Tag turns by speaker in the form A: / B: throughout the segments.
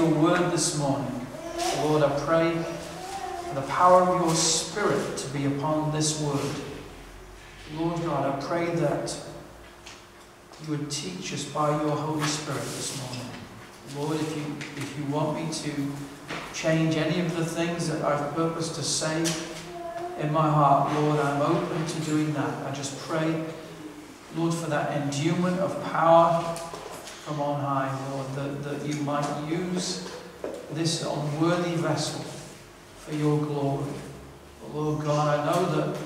A: your word this morning. Lord, I pray for the power of your Spirit to be upon this word. Lord God, I pray that you would teach us by your Holy Spirit this morning. Lord, if you, if you want me to change any of the things that I've purposed to say in my heart, Lord, I'm open to doing that. I just pray, Lord, for that endowment of power from on high, Lord, that, that you might use this unworthy vessel for your glory. But Lord God, I know that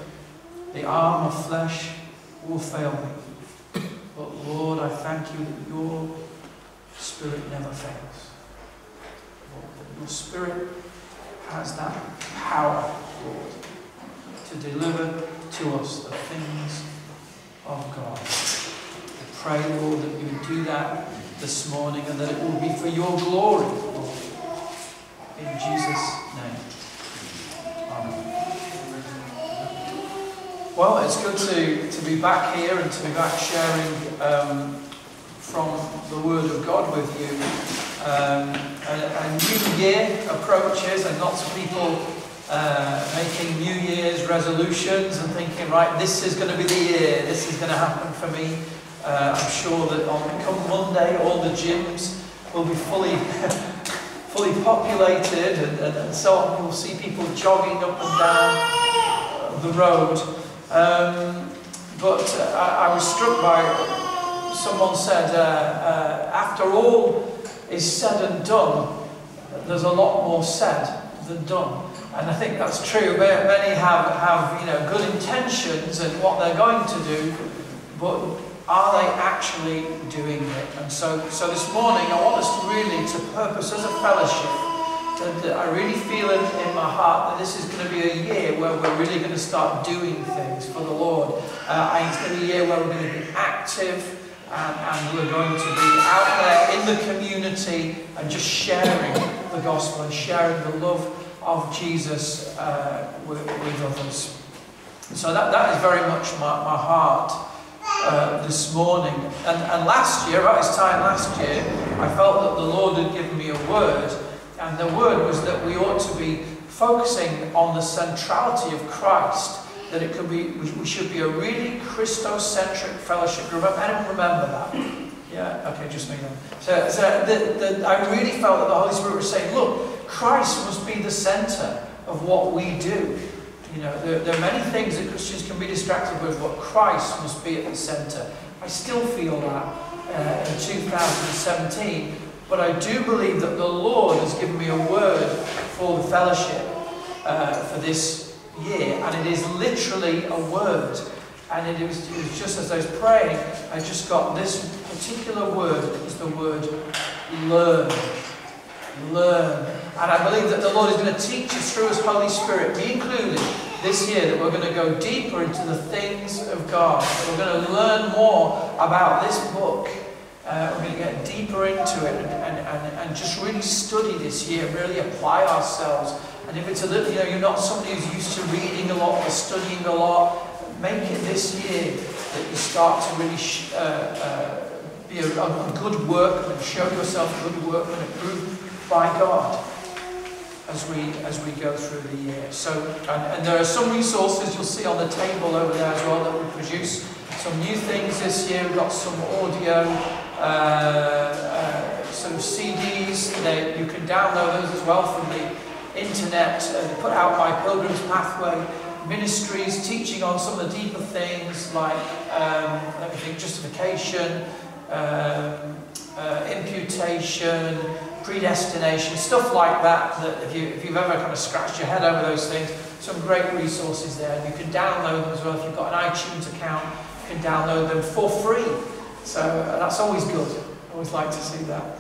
A: the arm of flesh will fail me. But Lord, I thank you that your Spirit never fails. Lord, your Spirit has that power, Lord, to deliver to us the things of God. Pray, Lord, that you would do that this morning and that it will be for your glory, Lord. In Jesus' name. Amen. Well, it's good to, to be back here and to be back sharing um, from the Word of God with you. Um, a, a, new year approaches, and lots of people uh, making New Year's resolutions and thinking, right, this is going to be the year, this is going to happen for me. Uh, I'm sure that on come Monday, all the gyms will be fully, fully populated, and, and, and so on. We'll see people jogging up and down the road. Um, but uh, I, I, was struck by someone said, uh, uh, after all is said and done, there's a lot more said than done. And I think that's true. Many have, have you know, good intentions and what they're going to do, but are they actually doing it? And so, so this morning, I want us to really to purpose as a fellowship that I really feel in, in, my heart that this is going to be a year where we're really going to start doing things for the Lord. Uh, it's going to be a year where we're going to be active and, and, we're going to be out there in the community and just sharing the gospel and sharing the love of Jesus uh, with, with, others. So that, that is very much my, my heart uh, this morning. And, and last year, at this time last year, I felt that the Lord had given me a word and the word was that we ought to be focusing on the centrality of Christ, that it could be, we should be a really Christocentric fellowship. Remember, anyone remember that? Yeah, okay, just me then. So, so the, the, I really felt that the Holy Spirit was saying, look, Christ must be the center of what we do. You know, there, there, are many things that Christians can be distracted with, but Christ must be at the center. I still feel that uh, in 2017. But I do believe that the Lord has given me a word for the fellowship uh, for this year, and it is literally a word. And it was, it was just as I was praying, I just got this particular word. It was the word learn. Learn. And I believe that the Lord is going to teach us through His Holy Spirit, me included, this year, that we're going to go deeper into the things of God. That We're going to learn more about this book uh, we're going to get deeper into it and, and, and, just really study this year, really apply ourselves. And if it's a little, you know, you're not somebody who's used to reading a lot or studying a lot, make it this year that you start to really uh, uh, be a, a, good workman, show yourself a good workman approved by God as we as we go through the year. So, and, and there are some resources you'll see on the table over there as well that we produce some new things this year. We've got some audio uh, uh, some CDs that you can download those as well from the internet. Uh, put out by Pilgrim's Pathway Ministries, teaching on some of the deeper things like, um, let me think, justification, um, uh, imputation, predestination, stuff like that, that if, you, if you've ever kind of scratched your head over those things, some great resources there. You can download them as well. If you've got an iTunes account, you can download them for free. So uh, that's always good. Always like to see that.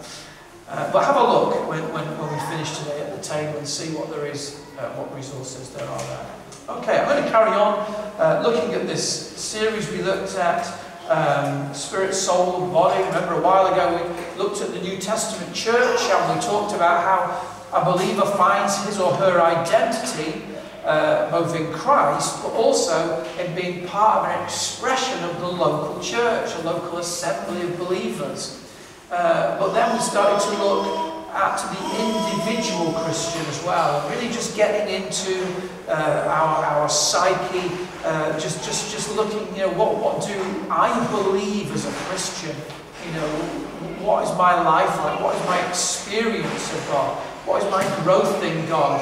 A: Uh, but have a look when, when, when we finish today at the table and see what there is, uh, what resources there are there. Okay, I'm going to carry on uh, looking at this series we looked at, um, Spirit, Soul, and Body. Remember a while ago we looked at the New Testament church and we talked about how a believer finds his or her identity uh, both in Christ, but also in being part of an expression of the local church, a local assembly of believers. Uh, but then we started to look at the individual Christian as well, really just getting into uh, our, our psyche, uh, just, just, just looking, you know, what, what do I believe as a Christian? You know, what is my life like? What is my experience of God? What is my growth in God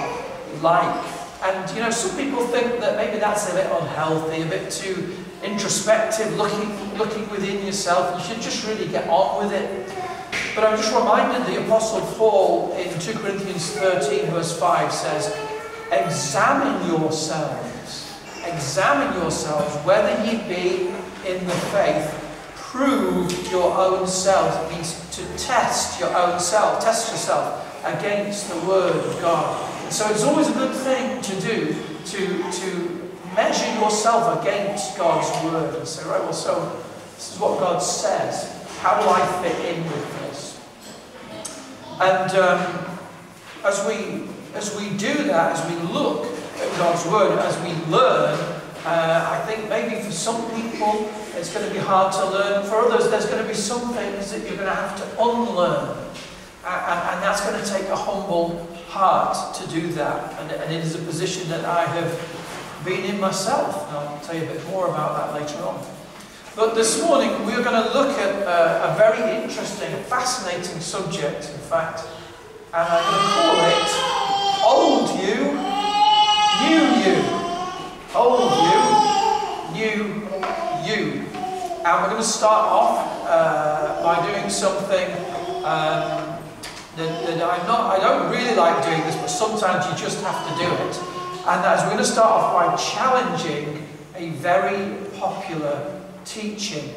A: like? And, you know, some people think that maybe that's a bit unhealthy, a bit too introspective, looking, looking within yourself. You should just really get on with it. But I'm just reminded the Apostle Paul in 2 Corinthians 13, verse 5 says, Examine yourselves, examine yourselves whether ye be in the faith. Prove your own self. It means to test your own self, test yourself against the Word of God. And so it's always a good thing to do to, to measure yourself against God's Word and say, right, well, so this is what God says. How do I fit in with this? And um, as we as we do that, as we look God's Word, as we learn, uh, I think maybe for some people it's going to be hard to learn. For others, there's going to be some things that you're going to have to unlearn. And, and that's going to take a humble heart to do that. And, and it is a position that I have been in myself. And I'll tell you a bit more about that later on. But this morning we're going to look at uh, a very interesting, fascinating subject, in fact, and I'm going to call it Old You, New You. Old You, New You. And we're going to start off uh, by doing something um, that, that I'm not, I don't really like doing this, but sometimes you just have to do it. And that is we're going to start off by challenging a very popular teaching.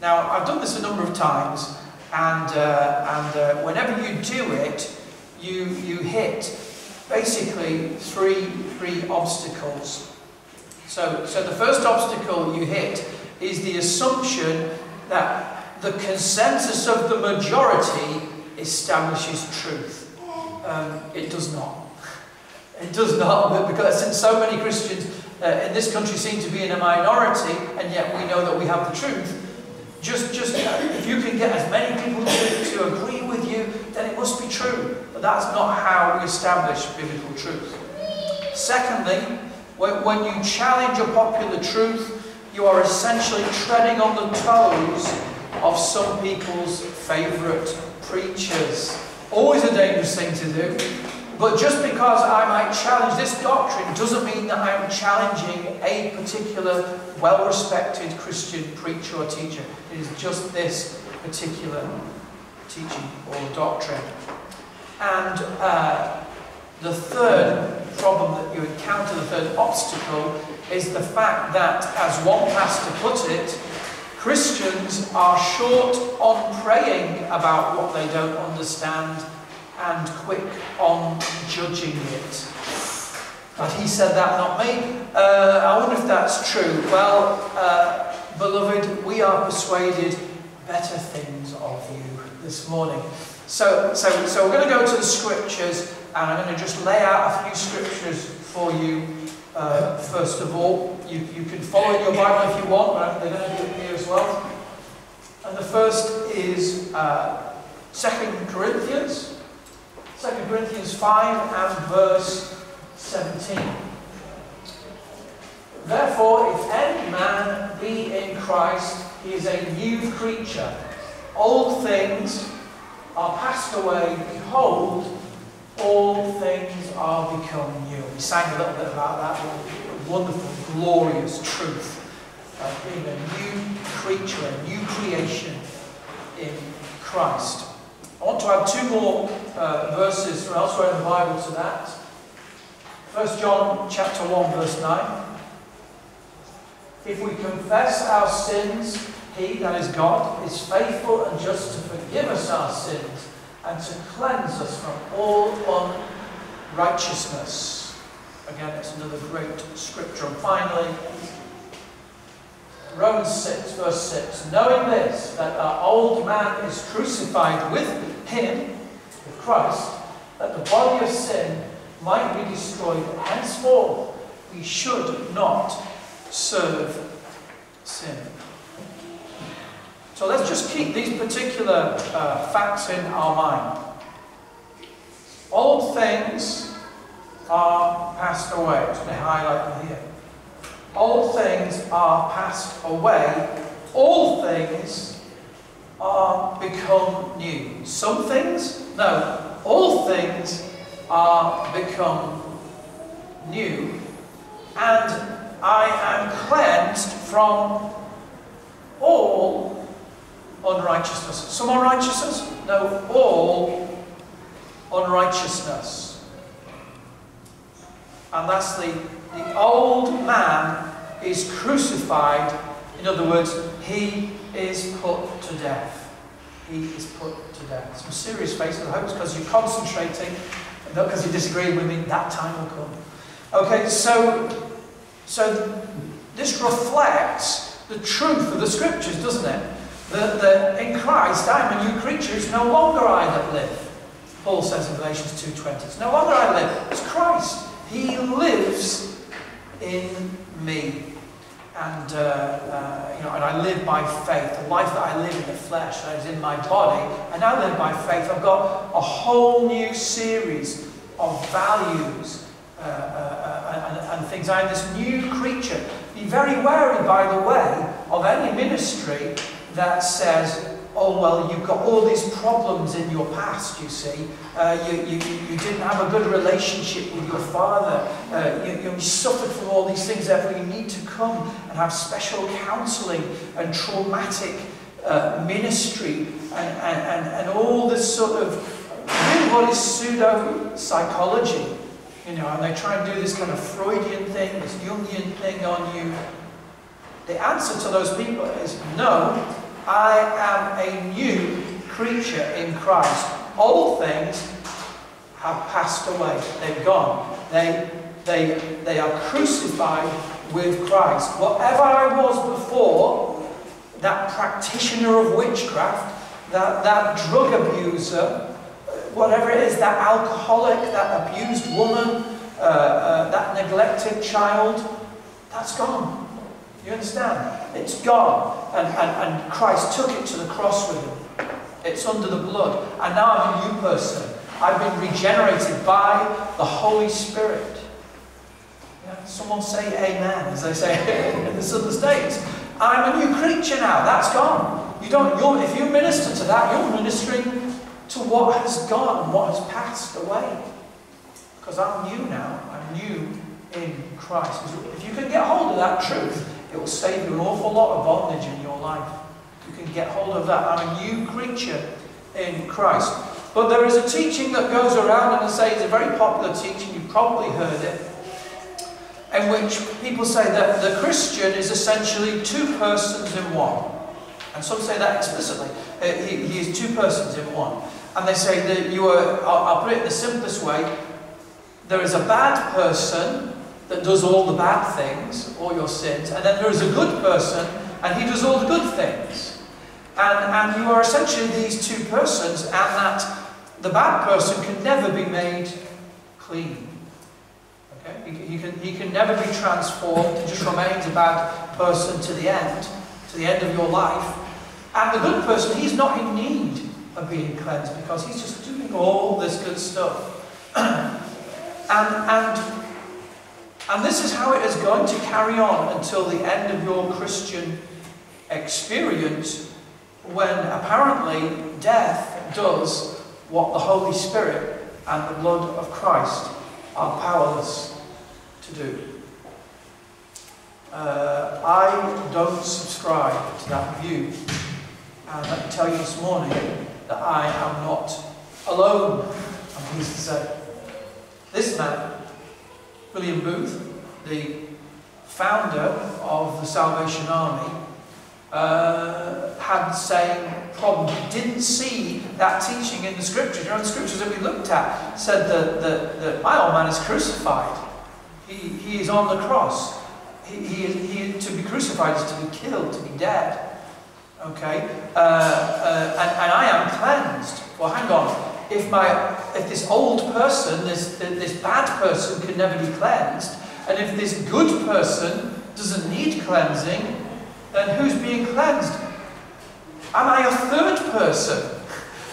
A: Now, I've done this a number of times, and, uh, and uh, whenever you do it, you, you hit basically three, three obstacles. So, so the first obstacle you hit is the assumption that the consensus of the majority establishes truth. Um, it does not. It does not, because since so many Christians uh, in this country seem to be in a minority, and yet we know that we have the truth. Just, just uh, if you can get as many people to, to agree with you, then it must be true. But that's not how we establish biblical truth. Secondly, when, when you challenge a popular truth, you are essentially treading on the toes of some people's favourite preachers. Always a dangerous thing to do. But just because I might challenge this doctrine doesn't mean that I'm challenging a particular well-respected Christian preacher or teacher. It is just this particular teaching or doctrine. And uh, the third problem that you encounter, the third obstacle, is the fact that, as one pastor put it, Christians are short on praying about what they don't understand and quick on judging it. But he said that, not me. Uh, I wonder if that's true. Well, uh, beloved, we are persuaded better things of you this morning. So, so, so we're going to go to the scriptures and I'm going to just lay out a few scriptures for you. Uh, first of all, you, you can follow in your Bible if you want, but they're going to be here as well. And the first is uh, 2 Corinthians 2 Corinthians 5 and verse 17. Therefore, if any man be in Christ, he is a new creature. Old things are passed away. Behold, all things are become new. We sang a little bit about that wonderful, glorious truth of being a new creature, a new creation in Christ. I want to add two more uh, verses from elsewhere in the Bible to that. 1 John chapter 1 verse 9. If we confess our sins, he, that is God, is faithful and just to forgive us our sins and to cleanse us from all unrighteousness. Again, it's another great scripture. And finally, Romans 6, verse 6. Knowing this, that our old man is crucified with him, with Christ, that the body of sin might be destroyed. Henceforth, we should not serve sin. So let's just keep these particular uh, facts in our mind. Old things are passed away. Just going to highlight them here. Old things are passed away. All things are become new. Some things? No. All things are become new. And I am cleansed from all unrighteousness. Some unrighteousness? No, all unrighteousness. And that's the, the old man is crucified. In other words, he is put to death. He is put to death. Some serious face of the hopes because you're concentrating, not because you disagree with me, that time will come. Okay, so, so this reflects the truth of the scriptures, doesn't it? That, that in Christ I'm a new creature. It's no longer I that live. Paul says in Galatians 2.20. It's no longer I live. It's Christ. He lives in me. And, uh, uh, you know, and I live by faith. The life that I live in the flesh, that is in my body, and I now live by faith. I've got a whole new series of values uh, uh, uh and, and things. I am this new creature. Be very wary, by the way, of any ministry that says, oh, well, you've got all these problems in your past, you see. Uh, you, you, you didn't have a good relationship with your father. Uh, you, you suffered from all these things, therefore you need to come and have special counselling and traumatic uh, ministry and, and, and, and all this sort of, really what is pseudo-psychology. You know, and they try and do this kind of Freudian thing, this Jungian thing on you. The answer to those people is no, I am a new creature in Christ. Old things have passed away. They've gone. They, they, they are crucified with Christ. Whatever I was before, that practitioner of witchcraft, that, that drug abuser, whatever it is, that alcoholic, that abused woman, uh, uh, that neglected child, that's gone. You understand? It's gone. And, and, and Christ took it to the cross with him. It's under the blood. And now I'm a new person. I've been regenerated by the Holy Spirit. Yeah, someone say amen, as they say in the Southern States. I'm a new creature now. That's gone. You don't, you're, if you minister to that, you're ministering to what has gone and what has passed away. Because I'm new now. I'm new in Christ. If you can get hold of that truth, it will save you an awful lot of bondage in your life. You can get hold of that. I'm a new creature in Christ. But there is a teaching that goes around, and I say it's a very popular teaching, you've probably heard it, in which people say that the Christian is essentially two persons in one. And some say that explicitly. Uh, he, he is two persons in one. And they say that you are, I'll, I'll put it in the simplest way, there is a bad person that does all the bad things, all your sins, and then there is a good person and he does all the good things. And, and you are essentially these two persons, and that the bad person can never be made clean. Okay? He, he, can, he can never be transformed, he just remains a bad person to the end, to the end of your life. And the good person, he's not in need of being cleansed because he's just doing all this good stuff. and, and and this is how it is going to carry on until the end of your Christian experience when apparently death does what the Holy Spirit and the blood of Christ are powerless to do. Uh, I don't subscribe to that view. And let me tell you this morning that I am not alone, I'm pleased to say. This man William Booth, the founder of the Salvation Army, uh, had the same problem. He didn't see that teaching in the scriptures. You know, the scriptures that we looked at said that, that, that my old man is crucified. He, he is on the cross. He, he, he, to be crucified is to be killed, to be dead. Okay? Uh, uh, and, and I am cleansed. Well, hang on if, my, if this old person, this, this bad person can never be cleansed, and if this good person doesn't need cleansing, then who's being cleansed? Am I a third person?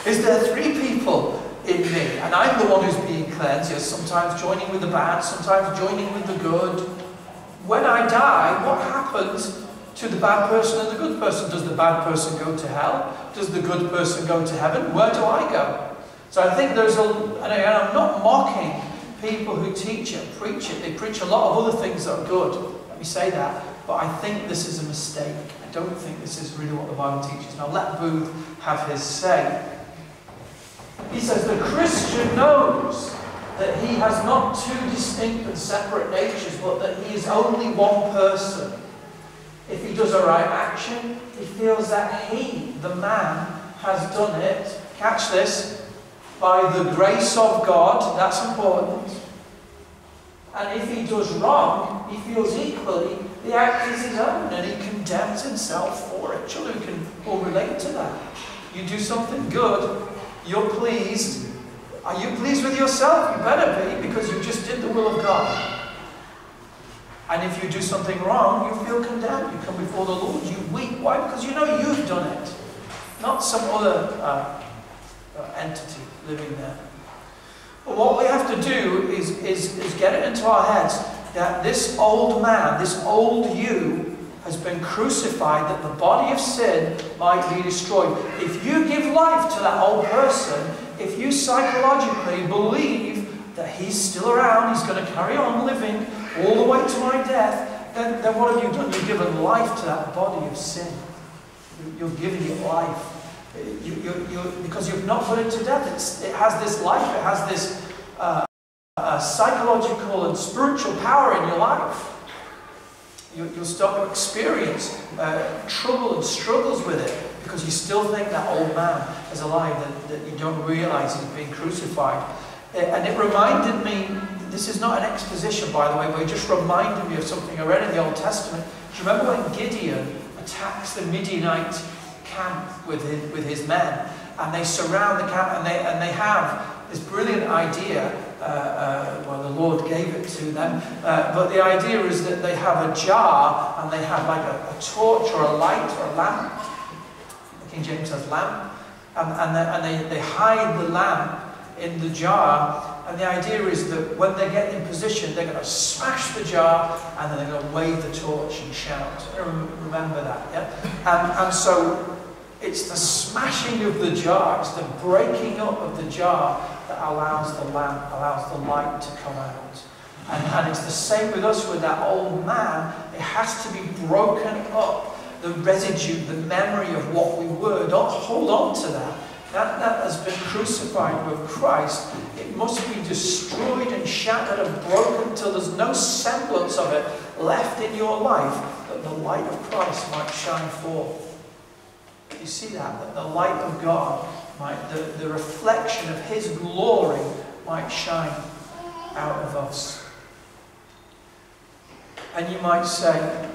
A: Is there three people in me? And I'm the one who's being cleansed. Yes, sometimes joining with the bad, sometimes joining with the good. When I die, what happens to the bad person and the good person? Does the bad person go to hell? Does the good person go to heaven? Where do I go? So I think there's a, and I'm not mocking people who teach it, preach it. They preach a lot of other things that are good. Let me say that. But I think this is a mistake. I don't think this is really what the Bible teaches. Now let Booth have his say. He says the Christian knows that he has not two distinct and separate natures, but that he is only one person. If he does a right action, he feels that he, the man, has done it. Catch this by the grace of God, that's important. And if he does wrong, he feels equally the act is his own and he condemns himself for it. Children can all relate to that. You do something good, you're pleased. Are you pleased with yourself? You better be because you just did the will of God. And if you do something wrong, you feel condemned. You come before the Lord, you weep. Why? Because you know you've done it, not some other uh, uh, entity living there. But what we have to do is, is, is get it into our heads that this old man, this old you, has been crucified that the body of sin might be destroyed. If you give life to that old person, if you psychologically believe that he's still around, he's going to carry on living all the way to my death, then, then what have you done? You've given life to that body of sin. You're giving it life. You, you, you, because you've not put it to death. It's, it has this life, it has this uh, uh, psychological and spiritual power in your life. You, will start to experience uh, trouble and struggles with it because you still think that old man is alive, that, that you don't realize he's been crucified. Uh, and it reminded me, this is not an exposition by the way, but it just reminded me of something I read in the Old Testament. Do you remember when Gideon attacks the Midianite camp with his, with his men? And they surround the camp and they, and they have this brilliant idea uh, uh, well, the Lord gave it to them. Uh, but the idea is that they have a jar and they have like a, a torch or a light or a lamp. The King James says lamp. And, and, they, and they, they hide the lamp in the jar. And the idea is that when they get in position, they're going to smash the jar and then they're going to wave the torch and shout. Remember that, yeah? And, and so it's the smashing of the jar, it's the breaking up of the jar that allows the lamp, allows the light to come out. And, and it's the same with us with that old man. It has to be broken up. The residue, the memory of what we were. Don't hold on to that. That, that has been crucified with Christ. It must be destroyed and shattered and broken till there's no semblance of it left in your life that the light of Christ might shine forth. You see that? That the light of God might, the, the reflection of His glory might shine out of us. And you might say,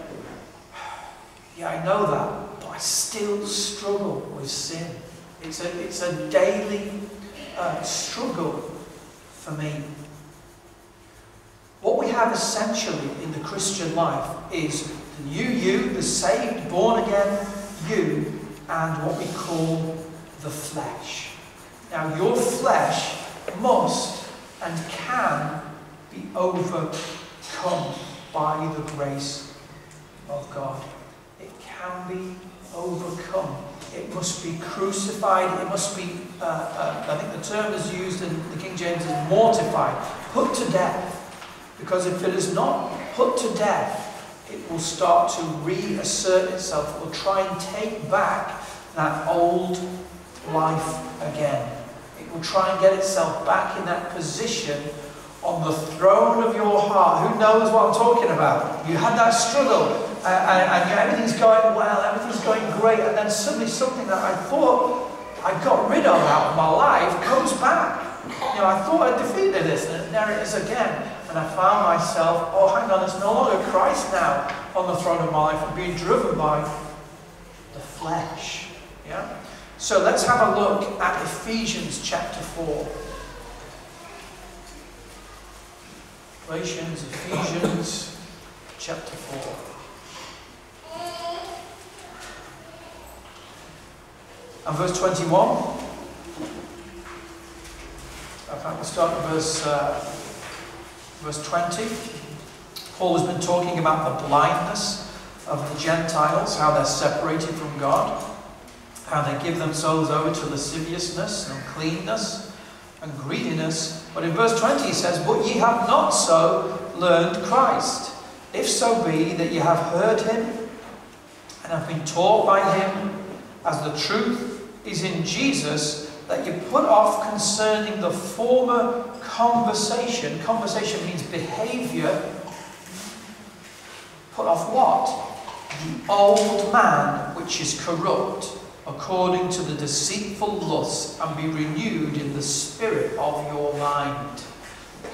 A: Yeah, I know that, but I still struggle with sin. It's a, it's a daily uh, struggle for me. What we have essentially in the Christian life is the new you, the saved, born again you, and what we call the flesh. Now, your flesh must and can be overcome by the grace of God. It can be overcome. It must be crucified. It must be, uh, uh, I think the term is used in the King James is mortified, put to death. Because if it is not put to death, it will start to reassert itself. It will try and take back that old life again. It will try and get itself back in that position on the throne of your heart. Who knows what I'm talking about? You had that struggle uh, and, and everything's going well, everything's going great, and then suddenly something that I thought I got rid of out of my life comes back. You know, I thought I defeated this, and there it is again. And I found myself, oh, hang on, it's no longer Christ now on the throne of my life. I'm being driven by the flesh. Yeah? So let's have a look at Ephesians chapter 4. Galatians, Ephesians chapter 4. and verse 21. In fact, we'll start at verse, uh, verse 20. Paul has been talking about the blindness of the Gentiles, how they're separated from God, how they give themselves over to lasciviousness and uncleanness and greediness. But in verse 20 he says, But ye have not so learned Christ. If so be that ye have heard him and have been taught by him, as the truth is in Jesus, that you put off concerning the former conversation. Conversation means behavior. Put off what? The old man which is corrupt according to the deceitful lusts and be renewed in the spirit of your mind.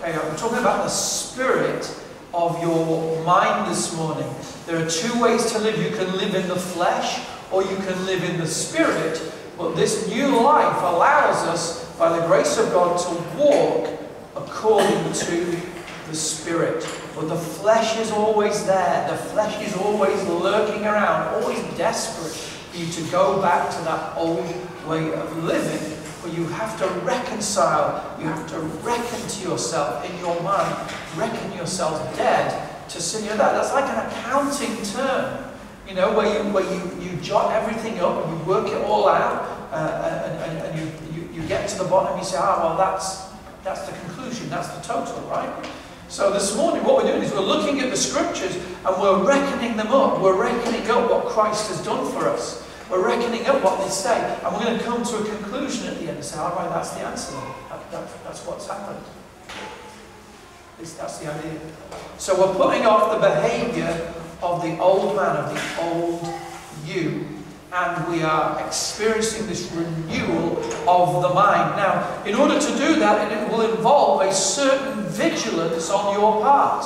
A: Okay, I'm talking about the spirit of your mind this morning. There are two ways to live. You can live in the flesh or you can live in the spirit. But this new life allows us, by the grace of God, to walk according to the spirit. But the flesh is always there. The flesh is always lurking around, always desperate for you to go back to that old way of living. But you have to reconcile, you have to reckon to yourself in your mind, reckon yourself dead to sin. You know, that, that's like an accounting term, you know, where you, where you, you jot everything up and you work it all out uh, and, and, and you, you, you get to the bottom you say, ah, well, that's, that's the conclusion, that's the total, right? So this morning, what we're doing is we're looking at the scriptures and we're reckoning them up. We're reckoning up what Christ has done for us. We're reckoning up what they say. And we're going to come to a conclusion at the end and say, all right, that's the answer. That, that, that's what's happened. That's the idea. So we're putting off the behaviour of the old man, of the old you, and we are experiencing this renewal of the mind. Now, in order to do that, it will involve a certain vigilance on your part.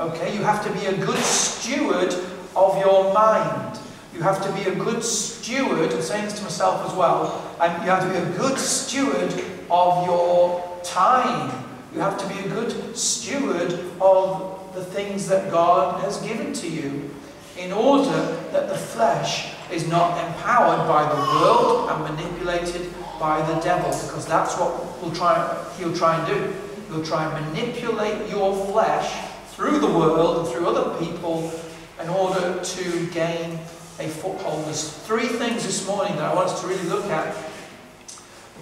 A: Okay, you have to be a good steward of your mind. You have to be a good steward, I'm saying this to myself as well, and you have to be a good steward of your time. You have to be a good steward of the things that God has given to you in order that the flesh is not empowered by the world and manipulated by the devil because that's what we'll try, he'll try and do. He'll try and manipulate your flesh through the world and through other people in order to gain a foothold. There's three things this morning that I want us to really look at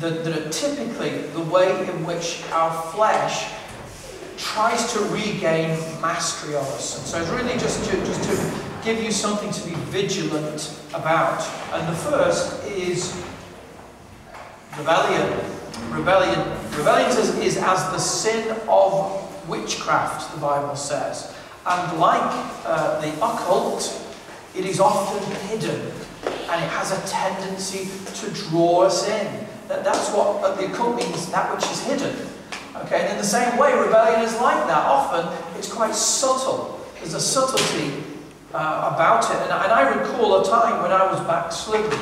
A: that, that are typically the way in which our flesh tries to regain mastery of us. And so it's really just to, just to give you something to be vigilant about. And the first is rebellion. Rebellion. Rebellion is, is as the sin of witchcraft, the Bible says. And like uh, the occult, it is often hidden and it has a tendency to draw us in. That, that's what uh, the occult means, that which is hidden. Okay, and in the same way, rebellion is like that. Often, it's quite subtle. There's a subtlety uh, about it. And, and, I recall a time when I was backslidden,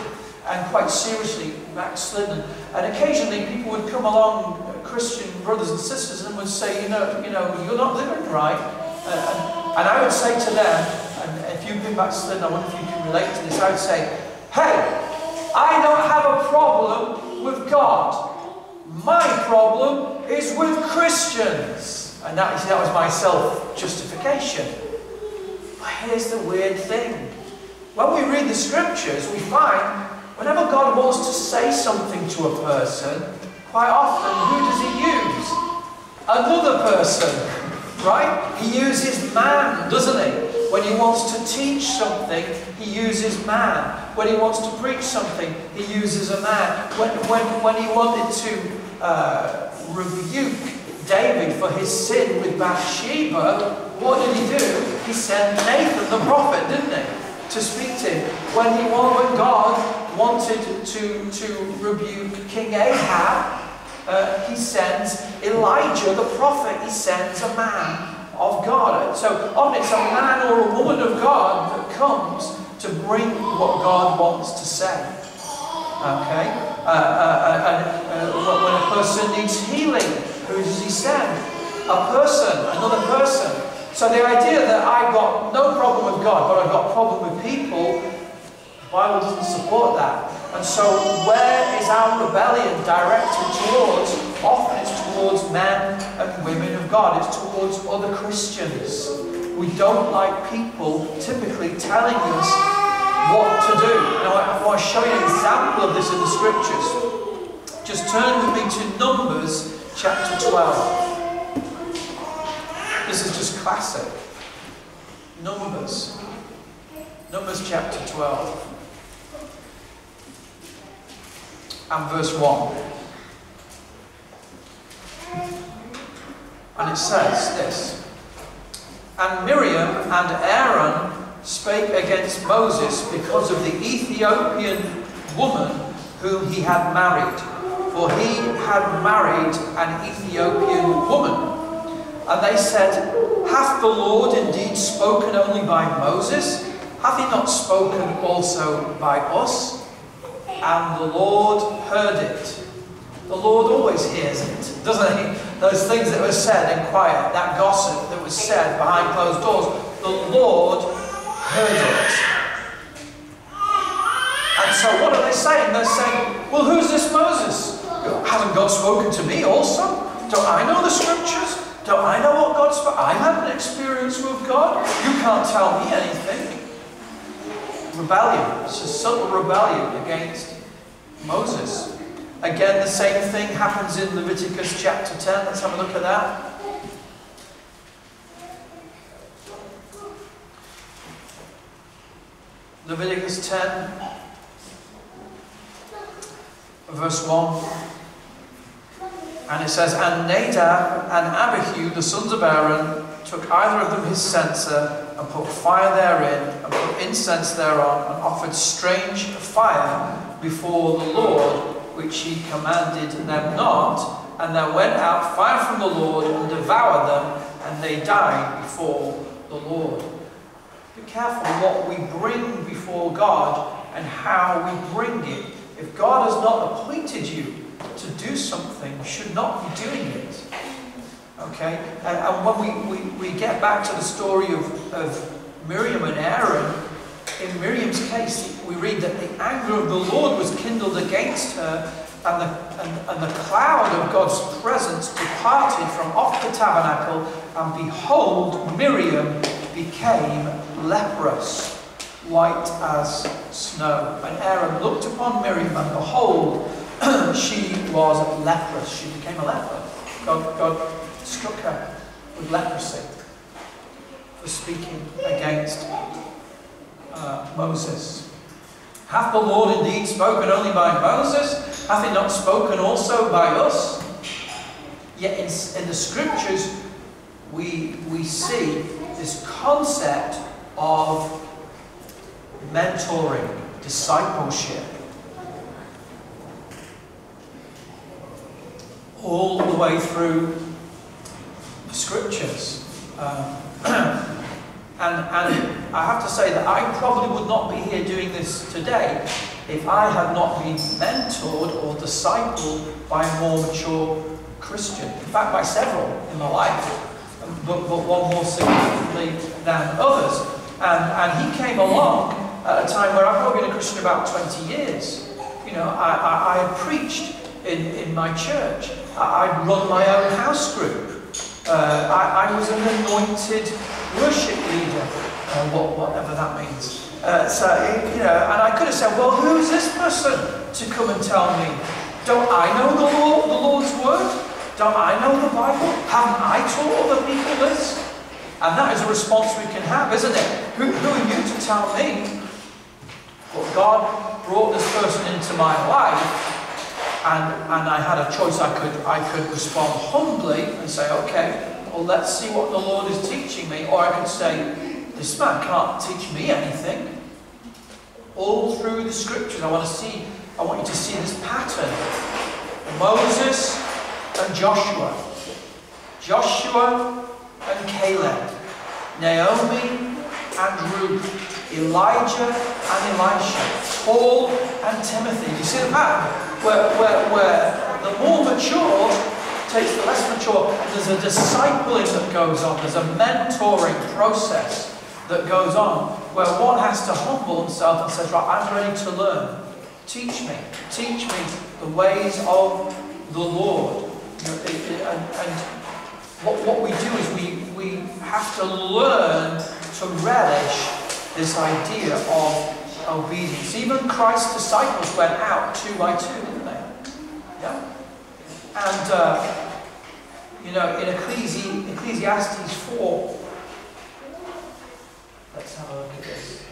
A: and quite seriously backslidden. And occasionally, people would come along, uh, Christian brothers and sisters, and would say, you know, you know, you're not living right. Uh, and, and I would say to them, and if you've been backslidden, I wonder if you can relate to this. I would say, hey, I don't have a problem with God. My problem is with Christians. And that, that was my self-justification. But here's the weird thing. When we read the scriptures, we find whenever God wants to say something to a person, quite often, who does he use? Another person. Right? He uses man, doesn't he? When he wants to teach something, he uses man. When he wants to preach something, he uses a man. When, when, when he wanted to uh, rebuke David for his sin with Bathsheba, what did he do? He sent Nathan the prophet, didn't he? To speak to him. When, he, when God wanted to, to rebuke King Ahab, uh, he sends Elijah the prophet, he sends a man of God. So often it's a man or a woman of God that comes to bring what God wants to say. Okay? Uh, uh, and uh, when a person needs healing, who does he send? A person, another person. So the idea that I've got no problem with God, but I've got problem with people, the Bible doesn't support that. And so, where is our rebellion directed towards? Often it's towards men and women of God, it's towards other Christians. We don't like people typically telling us what to do. Now, I want to show you an example of this in the scriptures. Just turn with me to Numbers chapter 12. This is just classic. Numbers. Numbers chapter 12 and verse 1. And it says this And Miriam and Aaron spake against Moses because of the Ethiopian woman whom he had married. For he had married an Ethiopian woman. And they said, Hath the Lord indeed spoken only by Moses? Hath he not spoken also by us? And the Lord heard it. The Lord always hears it, doesn't he? Those things that were said in quiet, that gossip that was said behind closed doors, the Lord heard it. And so what are they saying? They're saying, well, who's this Moses? Hasn't God spoken to me also? Don't I know the scriptures? Don't I know what God's... I have an experience with God. You can't tell me anything. Rebellion. It's a subtle rebellion against Moses. Again, the same thing happens in Leviticus chapter 10. Let's have a look at that. Leviticus 10, verse 1. And it says, And Nadab and Abihu, the sons of Aaron, took either of them his censer, and put fire therein, and put incense thereon, and offered strange fire before the Lord, which he commanded them not. And there went out fire from the Lord, and devoured them, and they died before the Lord Be careful what we bring before God and how we bring it. If God has not appointed you to do something, you should not be doing it. Okay? And, and when we, we, we get back to the story of, of Miriam and Aaron, in Miriam's case, we read that the anger of the Lord was kindled against her, and the, and, and the cloud of God's presence departed from off the tabernacle, and behold, Miriam became leprous, white as snow. And Aaron looked upon Miriam, and behold, she was leprous. She became a leper. God, God struck her with leprosy for speaking against uh, Moses. Hath the Lord indeed spoken only by Moses? Hath he not spoken also by us? Yet in, in the scriptures, we, we see this concept of mentoring, discipleship. All the way through the scriptures. Um, and, and I have to say that I probably would not be here doing this today if I had not been mentored or discipled by a more mature Christian. In fact, by several in my life, but, but one more significantly than others. And, and he came along at a time where I've probably been a Christian about 20 years. You know, I, I, I preached in, in my church. I, I'd run my own house group. Uh, I, I was an anointed worship leader, uh, what, whatever that means. Uh, so, you know, and I could have said, well, who's this person to come and tell me? Don't I know the, Lord, the Lord's word? Don't I know the Bible? Haven't I taught other people this? And that is a response we can have, isn't it? Who, who are you to tell me? But God brought this person into my life, and, and I had a choice. I could, I could respond humbly and say, okay, well, let's see what the Lord is teaching me. Or I could say, this man can't teach me anything. All through the scriptures, I want to see, I want you to see this pattern. Moses and Joshua. Joshua and Caleb, Naomi and Ruth, Elijah and Elisha, Paul and Timothy. You see the pattern? Where, where, where the more mature takes the less mature, there's a discipling that goes on, there's a mentoring process that goes on, where one has to humble himself and says, right, I'm ready to learn. teach me, teach me the ways of the Lord. And, and what, what we do is we, we have to learn to relish this idea of obedience. Even Christ's disciples went out two by two, didn't they? Yeah? And, uh, you know, in Ecclesi Ecclesiastes 4, let's have a look at this.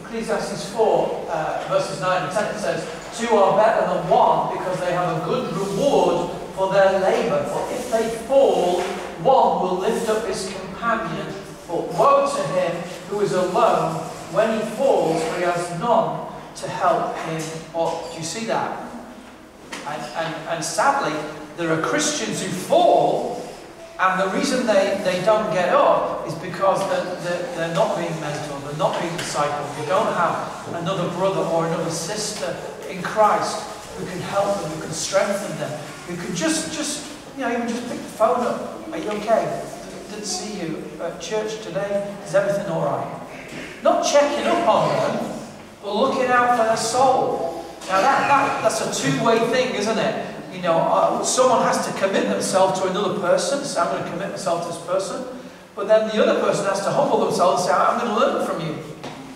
A: Ecclesiastes 4, uh, verses 9 and 10, it says, Two are better than one because they have a good reward for their labour. For if they fall, one will lift up his companion. But woe to him who is alone when he falls, for he has none to help him up. Do you see that? And, and, and sadly, there are Christians who fall and the reason they, they don't get up is because they're, they're, they're not being mentored, they're not being discipled. They don't have another brother or another sister in Christ who can help them, who can strengthen them, who can just, just you know, even just pick the phone up. Are you okay? See you at church today. Is everything all right? Not checking up on them, but looking out for their soul. Now that, that that's a two-way thing, isn't it? you know, uh, someone has to commit themselves to another person, say, I'm going to commit myself to this person. But then the other person has to humble themselves and say, I'm going to learn from you.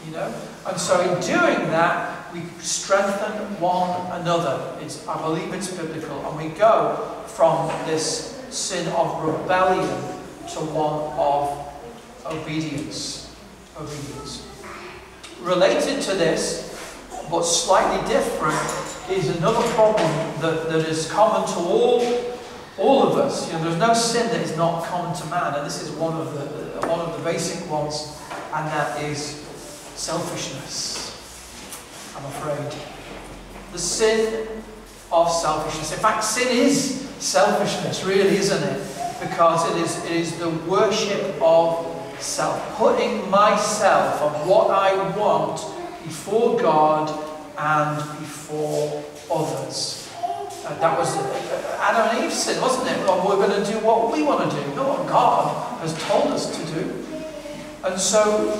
A: You know? And so in doing that, we strengthen one another. It's, I believe it's biblical. And we go from this sin of rebellion to one of obedience. Obedience. Related to this, but slightly different, is another problem that, that is common to all, all of us. You know, there's no sin that is not common to man, and this is one of the, one of the basic ones, and that is selfishness, I'm afraid. The sin of selfishness. In fact, sin is selfishness, really, isn't it? Because it is, it is the worship of self, putting myself and what I want before God and before others. Uh, that was uh, Adam and Eve's sin, wasn't it? Well, we're going to do what we want to do, not what God has told us to do. And so,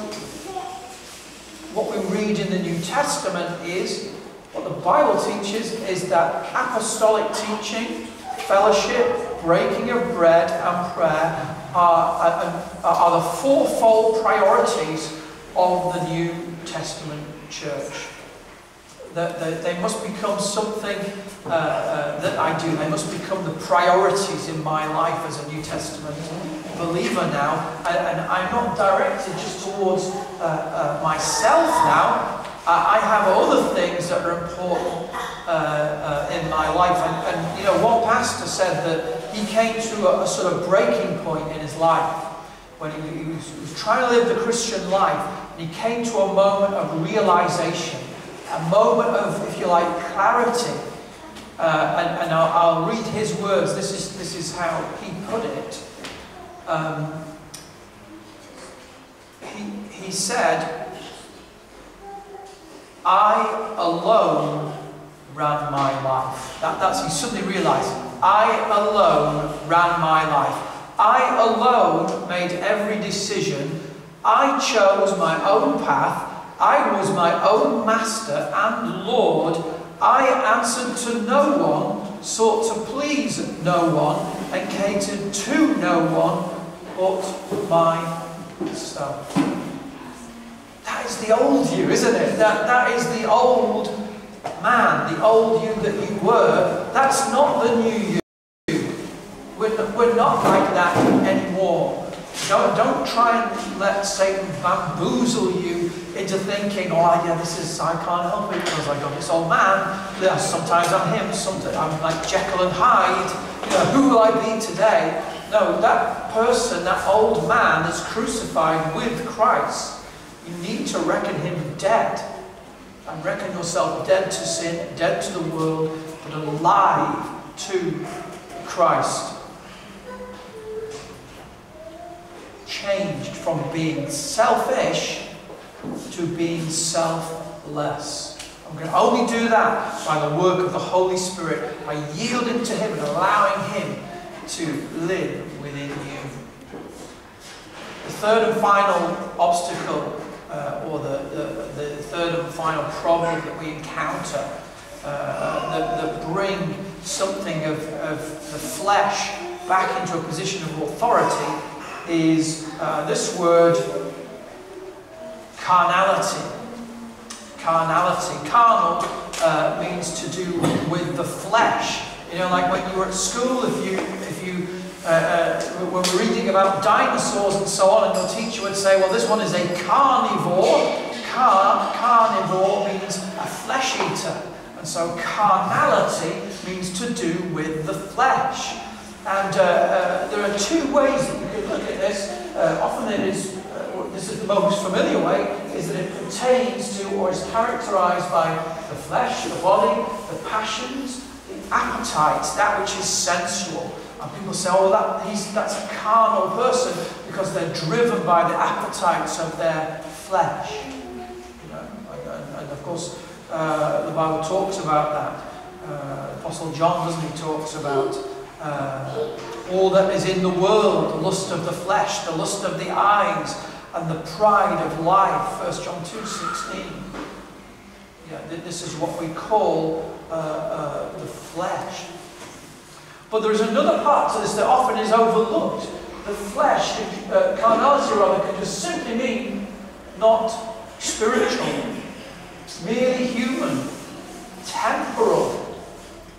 A: what we read in the New Testament is what the Bible teaches is that apostolic teaching, fellowship, breaking of bread, and prayer are, are, are the fourfold priorities of the New Testament church that, that they must become something uh, uh, that I do. They must become the priorities in my life as a New Testament believer now. And, and I'm not directed just towards uh, uh myself now. I have other things that are important uh, uh, in my life. And, and, you know, one pastor said that he came to a, a sort of breaking point in his life when he, he, was, he was trying to live the Christian life. And he came to a moment of realization a moment of, if you like, clarity. Uh, and, and I'll, I'll, read his words. This is, this is how he put it. Um, he, he said, I alone ran my life. That, that's, he suddenly realized, I alone ran my life. I alone made every decision. I chose my own path. I was my own master and Lord. I answered to no one, sought to please no one, and catered to no one but myself. That is the old you, isn't it? That, that is the old man, the old you that you were. That's not the new you. We're, we're not like that anymore. Don't, don't try and let Satan bamboozle you into thinking, oh yeah, this is, I can't help it because I got this old man. Yeah, sometimes I'm him, sometimes I'm like Jekyll and Hyde. You know, who will I be today? No, that person, that old man that's crucified with Christ, you need to reckon him dead. And reckon yourself dead to sin, dead to the world, but alive to Christ. changed from being selfish to being selfless. I'm going to only do that by the work of the Holy Spirit, by yielding to Him and allowing Him to live within you. The third and final obstacle uh, or the, the, the, third and final problem that we encounter uh, that, that bring something of, of the flesh back into a position of authority is uh, this word carnality. Carnality. Carnal uh, means to do with the flesh. You know, like when you were at school, if you if you uh, uh, when we're reading about dinosaurs and so on, and your teacher would say, well, this one is a carnivore. Car, carnivore means a flesh eater. And so carnality means to do with the flesh. And uh, uh, there are two ways that you can look at this. Uh, often it is, uh, this is the most familiar way, is that it pertains to or is characterized by the flesh, the body, the passions, the appetites, that which is sensual. And people say, oh, that, he's, that's a carnal person because they're driven by the appetites of their flesh. You know, and, and of course, uh, the Bible talks about that. Uh, Apostle John, doesn't he, talks about uh, all that is in the world, the lust of the flesh, the lust of the eyes, and the pride of life. 1 John 2, 16. Yeah, this is what we call uh, uh, the flesh. But there is another part to this that often is overlooked. The flesh, uh, carnality rather, can just simply mean not spiritual, merely human, temporal,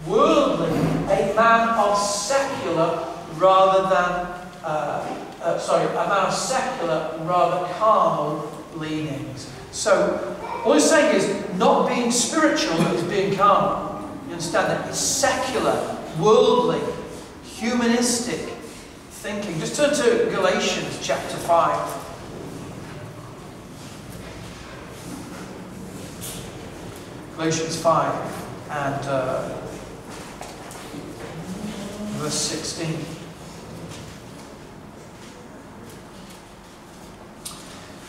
A: worldly, a man of secular rather than, uh, uh, sorry, a man of secular rather carnal leanings. So, what he's saying is not being spiritual is being carnal. Understand that? It's secular, worldly, humanistic thinking. Just turn to Galatians chapter 5. Galatians 5 and uh, verse 16.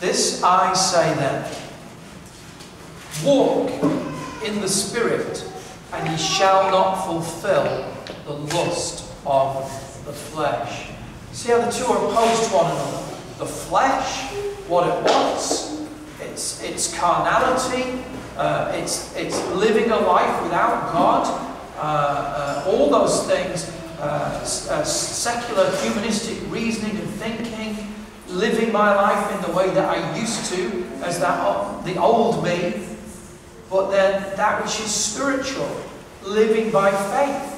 A: This I say then walk in the Spirit, and ye shall not fulfill the lust of the flesh. See how the two are opposed to one another. The flesh, what it wants, it's, it's carnality, uh, it's, it's living a life without God, uh, uh, all those things, uh, uh, secular humanistic reasoning and thinking, living my life in the way that I used to, as that the old me, but then that which is spiritual, living by faith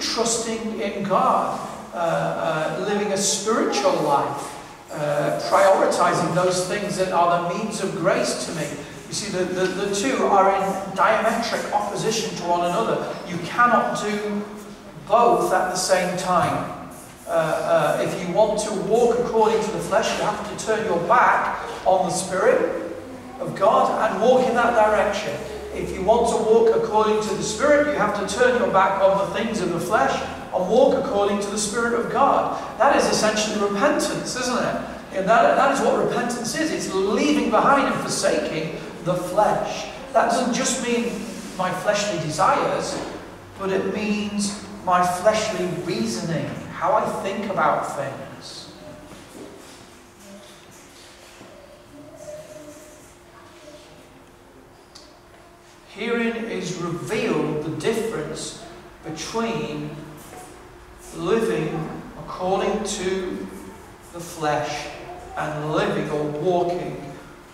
A: trusting in God, uh, uh, living a spiritual life, uh, prioritizing those things that are the means of grace to me. You see, the, the, the two are in diametric opposition to one another. You cannot do both at the same time. Uh, uh, if you want to walk according to the flesh, you have to turn your back on the Spirit of God and walk in that direction. If you want to walk according to the Spirit, you have to turn your back on the things of the flesh and walk according to the Spirit of God. That is essentially repentance, isn't it? And that, that is what repentance is. It's leaving behind and forsaking the flesh. That doesn't just mean my fleshly desires, but it means my fleshly reasoning, how I think about things. Herein is revealed the difference between living according to the flesh and living or walking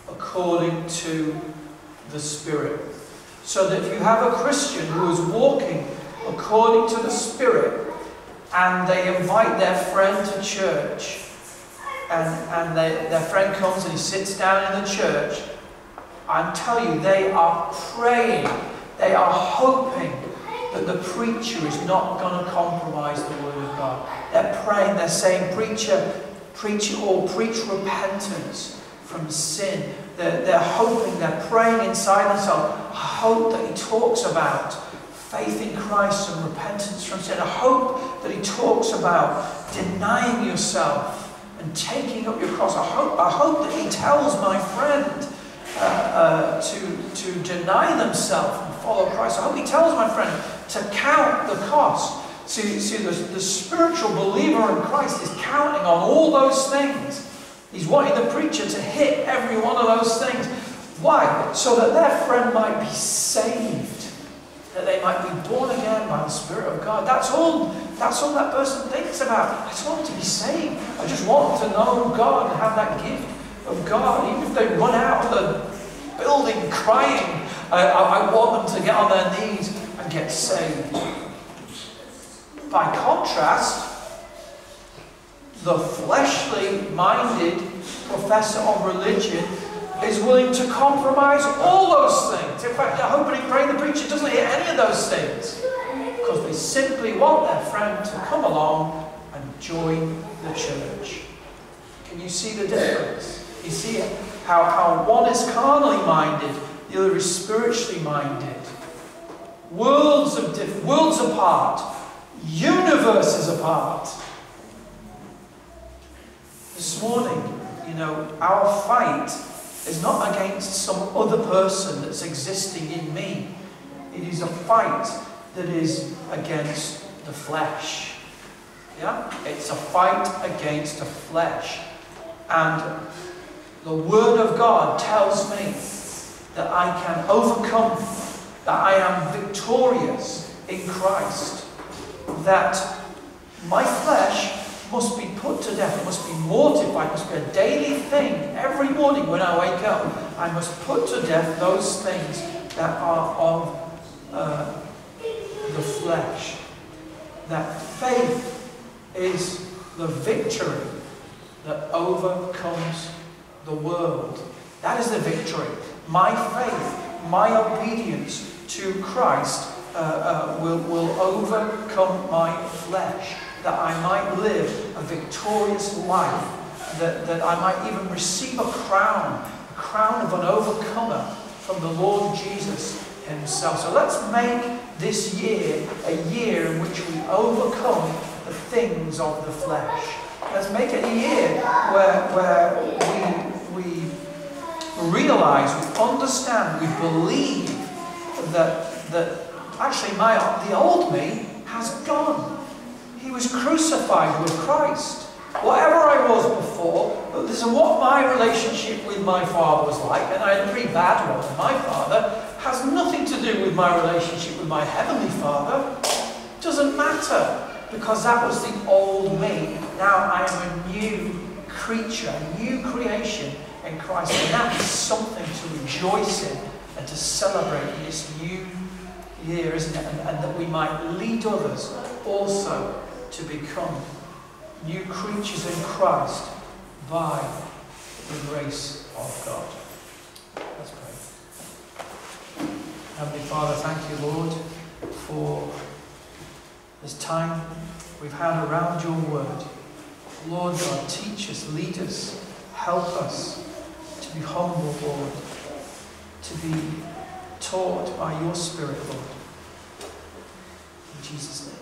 A: according to the Spirit. So that if you have a Christian who is walking according to the Spirit and they invite their friend to church and, and they, their friend comes and he sits down in the church I'm telling you, they are praying, they are hoping that the preacher is not going to compromise the word of God. They're praying, they're saying, preacher, preach or preach repentance from sin. They're, they're hoping, they're praying inside themselves. I hope that he talks about faith in Christ and repentance from sin. I hope that he talks about denying yourself and taking up your cross. I hope, I hope that he tells my friend uh, uh, to, to deny themselves and follow Christ. I hope he tells my friend to count the cost. See, see the, the spiritual believer in Christ is counting on all those things He's wanting the preacher to hit every one of those things. Why? So that their friend might be saved. That they might be born again by the Spirit of God. That's all, that's all that person thinks about. I just want to be saved. I just want to know God and have that gift of God. Even if they run out of the building crying, I, I, I want them to get on their knees and get saved. By contrast, the fleshly minded professor of religion is willing to compromise all those things. In fact, I hope and pray the preacher doesn't hear any of those things. Because they simply want their friend to come along and join the church. Can you see the difference? You see how, how one is carnally minded, the other is spiritually minded. Worlds of diff- worlds apart, universes apart. This morning, you know, our fight is not against some other person that's existing in me. It is a fight that is against the flesh. Yeah? It's a fight against the flesh. And the Word of God tells me that I can overcome, that I am victorious in Christ, that my flesh must be put to death, it must be mortified, must be a daily thing. Every morning when I wake up, I must put to death those things that are of uh, the flesh. That faith is the victory that overcomes the world. That is the victory. My faith, my obedience to Christ uh, uh, will, will overcome my flesh that I might live a victorious life, that, that I might even receive a crown, a crown of an overcomer from the Lord Jesus Himself. So let's make this year a year in which we overcome the things of the flesh. Let's make it a year where, where we, we realize, we understand, we believe that, that actually my, the old me has gone. He was crucified with Christ. Whatever I was before, this is what my relationship with my father was like, and I had a pretty bad one. My father has nothing to do with my relationship with my heavenly father. Doesn't matter, because that was the old me. Now I am a new creature, a new creation in Christ. And that is something to rejoice in and to celebrate in this new year, isn't it? And, and that we might lead others also to become new creatures in Christ by the grace of God. Let's pray. Heavenly Father, thank you, Lord, for this time we've had around your word. Lord God, teach us, lead us, help us to be humble, Lord, to be taught by your Spirit, Lord. In Jesus' name.